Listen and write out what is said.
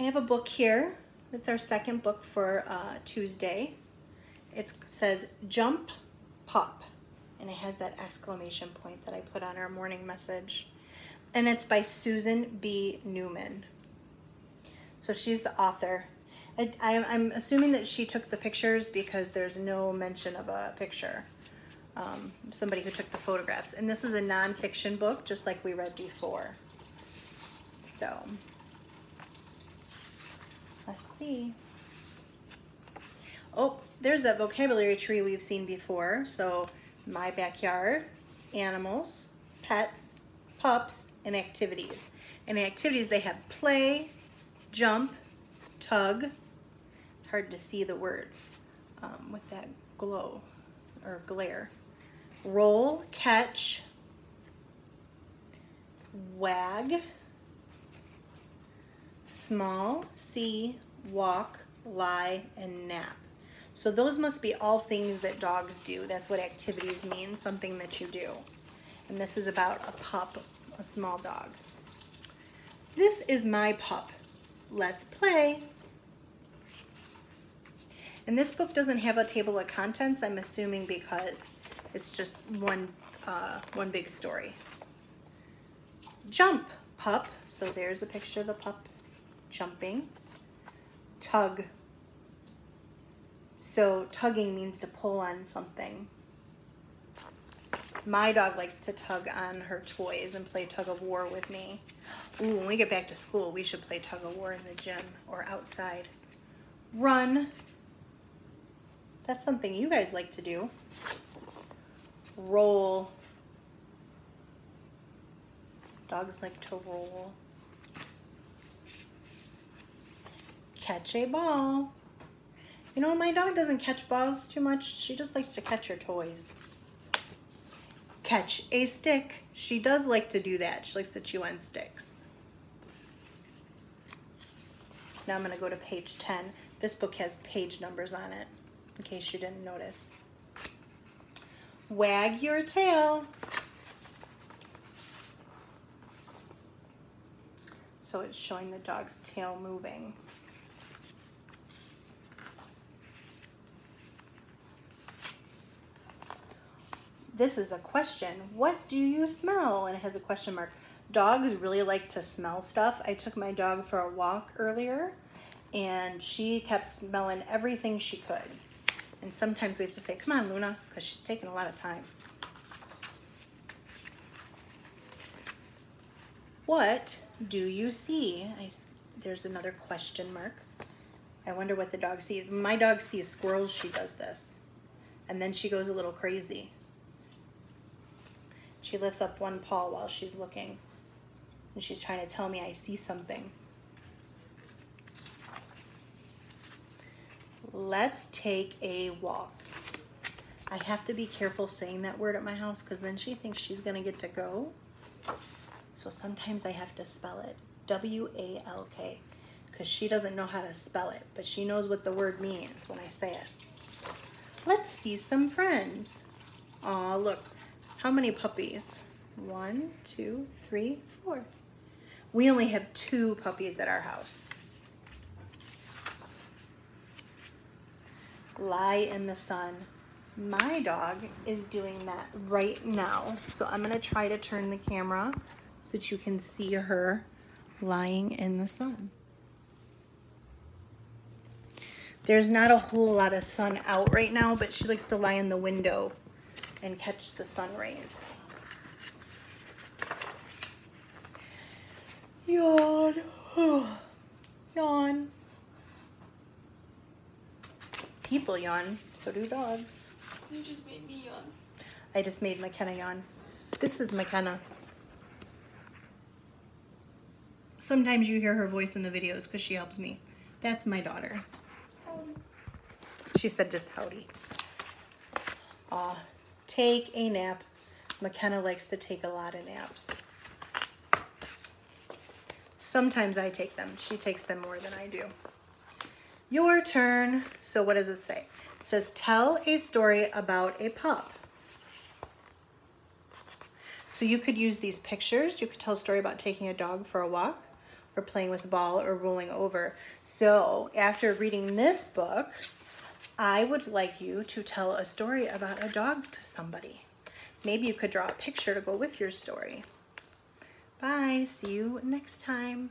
I have a book here. It's our second book for uh, Tuesday. It says Jump Pup, and it has that exclamation point that I put on our morning message. And it's by Susan B. Neuman. So she's the author. I, am assuming that she took the pictures because there's no mention of a picture. Um, somebody who took the photographs. And this is a nonfiction book, just like we read before. So, let's see. Oh, there's that vocabulary tree we've seen before. So, my backyard, animals, pets, pups, and activities. And activities, they have play, jump, tug. It's hard to see the words um, with that glow or glare. Roll, catch, wag, small, see, walk, lie, and nap. So those must be all things that dogs do. That's what activities mean, something that you do. And this is about a pup, a small dog. This is my pup. Let's play. And this book doesn't have a table of contents, I'm assuming because it's just one, uh, one big story. Jump, pup. So there's a picture of the pup jumping. Tug. So tugging means to pull on something. My dog likes to tug on her toys and play tug of war with me. Ooh, when we get back to school, we should play tug of war in the gym or outside. Run. That's something you guys like to do. Roll. Dogs like to roll. Catch a ball. You know, my dog doesn't catch balls too much. She just likes to catch her toys catch a stick. She does like to do that. She likes to chew on sticks. Now I'm going to go to page 10. This book has page numbers on it, in case you didn't notice. Wag your tail. So it's showing the dog's tail moving. This is a question. What do you smell? And it has a question mark. Dogs really like to smell stuff. I took my dog for a walk earlier and she kept smelling everything she could. And sometimes we have to say, come on, Luna, because she's taking a lot of time. What do you see? I, there's another question mark. I wonder what the dog sees. My dog sees squirrels, she does this. And then she goes a little crazy. She lifts up one paw while she's looking. And she's trying to tell me I see something. Let's take a walk. I have to be careful saying that word at my house because then she thinks she's going to get to go. So sometimes I have to spell it. W-A-L-K. Because she doesn't know how to spell it. But she knows what the word means when I say it. Let's see some friends. Aw, look. How many puppies? One, two, three, four. We only have two puppies at our house. Lie in the sun. My dog is doing that right now. So I'm gonna try to turn the camera so that you can see her lying in the sun. There's not a whole lot of sun out right now, but she likes to lie in the window and catch the sun rays. Yawn. yawn. People yawn, so do dogs. You just made me yawn. I just made McKenna yawn. This is McKenna. Sometimes you hear her voice in the videos because she helps me. That's my daughter. She said just howdy. Aw, take a nap. McKenna likes to take a lot of naps. Sometimes I take them. She takes them more than I do. Your turn. So what does it say? It says, tell a story about a pup. So you could use these pictures. You could tell a story about taking a dog for a walk, or playing with a ball or rolling over. So, after reading this book, I would like you to tell a story about a dog to somebody. Maybe you could draw a picture to go with your story. Bye. See you next time.